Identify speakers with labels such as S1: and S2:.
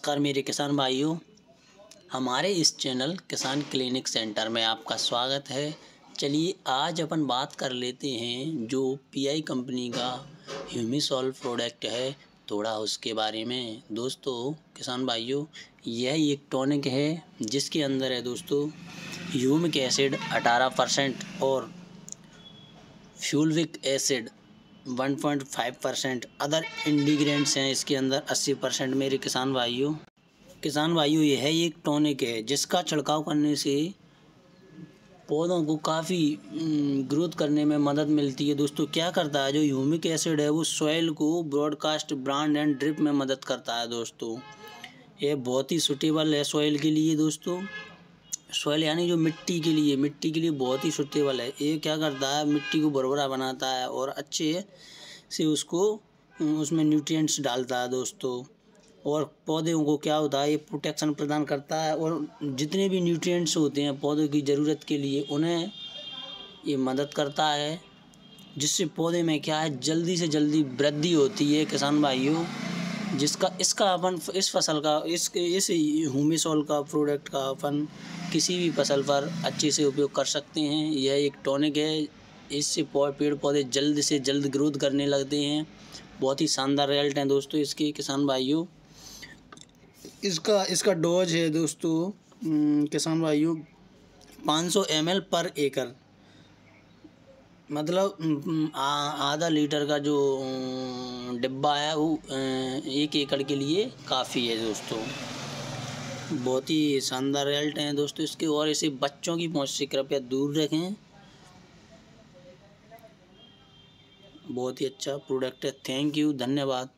S1: नमस्कार मेरे किसान भाइयों। हमारे इस चैनल किसान क्लिनिक सेंटर में आपका स्वागत है। चलिए आज अपन बात कर लेते हैं जो पीआई कंपनी का ह्यूमिसॉल प्रोडक्ट है थोड़ा उसके बारे में। दोस्तों, किसान भाइयों, यह एक टॉनिक है जिसके अंदर है दोस्तों, ह्यूमिक एसिड अठारह परसेंट और fulvic acid 1.5 percent other ingredients हैं इसके अंदर 80 परसेंट मेरे किसान भाइयों। किसान भाइयों, यह एक टॉनिक है, जिसका छिड़काव करने से पौधों को काफ़ी ग्रोथ करने में मदद मिलती है। दोस्तों, क्या करता है? जो ह्यूमिक एसिड है, वो सॉइल को ब्रॉडकास्ट ब्रांड एंड ड्रिप में मदद करता है, दोस्तों। ये बहुत ही सुटेबल है सॉइल के लिए, दोस्तों। सॉइल यानी जो मिट्टी के लिए, मिट्टी के लिए बहुत ही सुटेबल है। ये क्या करता है? मिट्टी को बरबरा बनाता है और अच्छे से उसको उसमें न्यूट्रिएंट्स डालता है दोस्तों। और पौधों को क्या होता है? ये प्रोटेक्शन प्रदान करता है और जितने भी न्यूट्रिएंट्स होते हैं पौधों की ज़रूरत के लिए, उन्हें ये मदद करता है, जिससे पौधे में क्या है? जल्दी से जल्दी वृद्धि होती है किसान भाइयों, जिसका, इसका अपन, इस फ़सल का, इस इस ह्यूमिसॉल का प्रोडक्ट का अपन किसी भी फ़सल पर अच्छे से उपयोग कर सकते हैं। यह एक टॉनिक है। इससे पेड़ पौधे जल्द से जल्द ग्रोथ करने लगते हैं। बहुत ही शानदार रिज़ल्ट हैं दोस्तों इसके किसान भाइयों। इसका इसका डोज है दोस्तों किसान भाइयों 500 सौ पर एकड़। मतलब आधा लीटर का जो डिब्बा है वो एक एकड़ के लिए काफ़ी है दोस्तों। बहुत ही शानदार रिज़ल्ट हैं दोस्तों इसके, और इसे बच्चों की पहुँच से कृपया दूर रखें। बहुत ही अच्छा प्रोडक्ट है। थैंक यू, धन्यवाद।